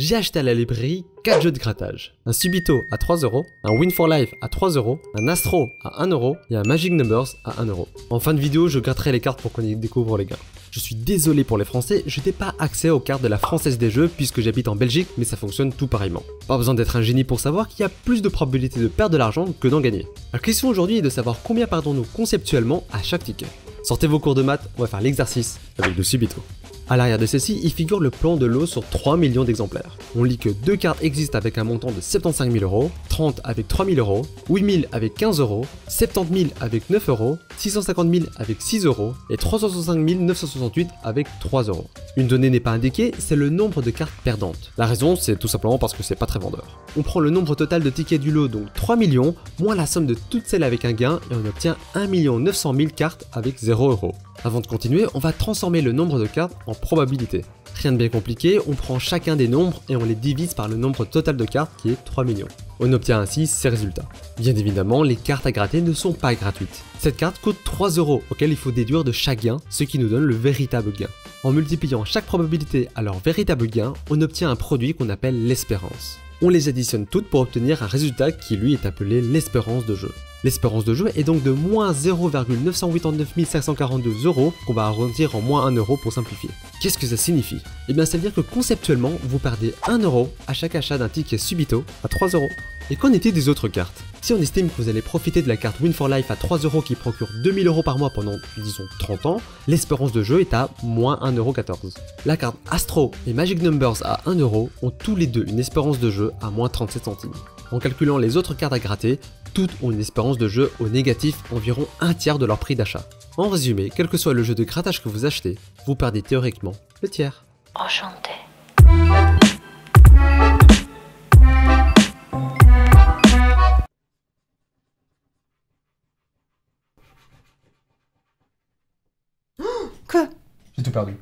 j'ai acheté à la librairie 4 jeux de grattage. Un Subito à 3€, un Win for Life à 3€, un Astro à 1€ et un Magic Numbers à 1€. En fin de vidéo, je gratterai les cartes pour qu'on y découvre les gains. Je suis désolé pour les Français, je n'ai pas accès aux cartes de la Française des Jeux puisque j'habite en Belgique, mais ça fonctionne tout pareillement. Pas besoin d'être un génie pour savoir qu'il y a plus de probabilité de perdre de l'argent que d'en gagner. La question aujourd'hui est de savoir combien perdons-nous conceptuellement à chaque ticket. Sortez vos cours de maths, on va faire l'exercice avec le Subito. À l'arrière de ceci, il figure le plan de l'eau sur 3 millions d'exemplaires. On lit que deux cartes existent avec un montant de 75 000 euros, 30 avec 3 000 euros, 8 000 avec 15 euros, 70 000 avec 9 euros, 650 000 avec 6 euros et 365 968 avec 3 euros. Une donnée n'est pas indiquée, c'est le nombre de cartes perdantes. La raison, c'est tout simplement parce que c'est pas très vendeur. On prend le nombre total de tickets du lot, donc 3 millions, moins la somme de toutes celles avec un gain et on obtient 1 900 000 cartes avec 0 euros. Avant de continuer, on va transformer le nombre de cartes en probabilité. Rien de bien compliqué, on prend chacun des nombres et on les divise par le nombre total de cartes qui est 3 millions. On obtient ainsi ces résultats. Bien évidemment, les cartes à gratter ne sont pas gratuites. Cette carte coûte 3 euros auquel il faut déduire de chaque gain, ce qui nous donne le véritable gain. En multipliant chaque probabilité à leur véritable gain, on obtient un produit qu'on appelle l'espérance. On les additionne toutes pour obtenir un résultat qui lui est appelé l'espérance de jeu. L'espérance de jeu est donc de moins 0,989 542 euros qu'on va arrondir en moins 1 euro pour simplifier. Qu'est-ce que ça signifie? Eh bien ça veut dire que conceptuellement vous perdez 1 euro à chaque achat d'un ticket subito à 3 euros. Et qu'en est-il des autres cartes? Si on estime que vous allez profiter de la carte Win for Life à 3 euros qui procure 2000 euros par mois pendant disons 30 ans, l'espérance de jeu est à moins 1,14€. La carte Astro et Magic Numbers à 1 euro ont tous les deux une espérance de jeu à moins 37 centimes. En calculant les autres cartes à gratter, toutes ont une espérance de jeu au négatif environ un tiers de leur prix d'achat. En résumé, quel que soit le jeu de grattage que vous achetez, vous perdez théoriquement le tiers. Enchanté. Quoi? J'ai tout perdu.